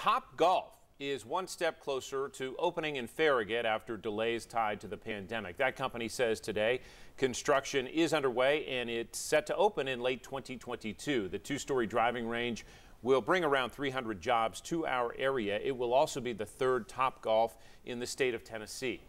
Topgolf is one step closer to opening in Farragut after delays tied to the pandemic. That company says today construction is underway and it's set to open in late 2022. The two-story driving range will bring around 300 jobs to our area. It will also be the third Topgolf in the state of Tennessee.